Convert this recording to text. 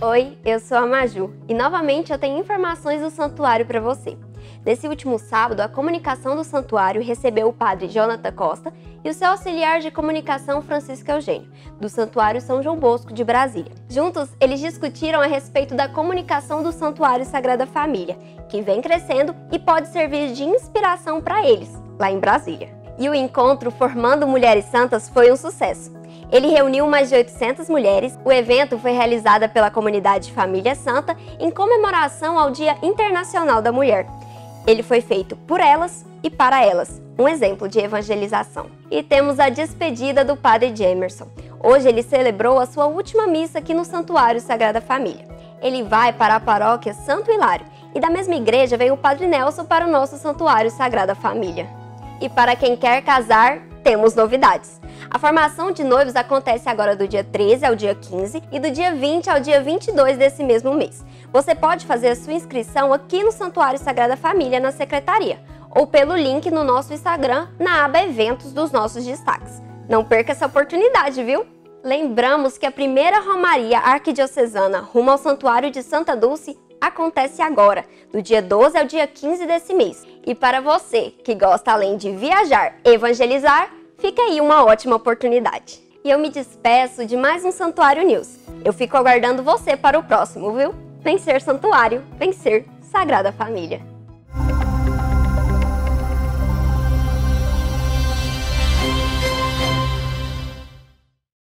Oi, eu sou a Maju e novamente eu tenho informações do santuário para você. Nesse último sábado, a comunicação do santuário recebeu o padre Jonathan Costa e o seu auxiliar de comunicação Francisco Eugênio, do Santuário São João Bosco de Brasília. Juntos, eles discutiram a respeito da comunicação do Santuário Sagrada Família, que vem crescendo e pode servir de inspiração para eles, lá em Brasília. E o encontro Formando Mulheres Santas foi um sucesso. Ele reuniu mais de 800 mulheres. O evento foi realizado pela comunidade Família Santa em comemoração ao Dia Internacional da Mulher. Ele foi feito por elas e para elas, um exemplo de evangelização. E temos a despedida do Padre Jamerson. Hoje ele celebrou a sua última missa aqui no Santuário Sagrada Família. Ele vai para a paróquia Santo Hilário e da mesma igreja vem o Padre Nelson para o nosso Santuário Sagrada Família. E para quem quer casar, temos novidades. A formação de noivos acontece agora do dia 13 ao dia 15 e do dia 20 ao dia 22 desse mesmo mês. Você pode fazer a sua inscrição aqui no Santuário Sagrada Família na secretaria ou pelo link no nosso Instagram na aba Eventos dos nossos destaques. Não perca essa oportunidade, viu? Lembramos que a primeira Romaria Arquidiocesana rumo ao Santuário de Santa Dulce acontece agora, do dia 12 ao dia 15 desse mês. E para você que gosta além de viajar, evangelizar, fica aí uma ótima oportunidade. E eu me despeço de mais um Santuário News. Eu fico aguardando você para o próximo, viu? Vencer Santuário, vencer Sagrada Família.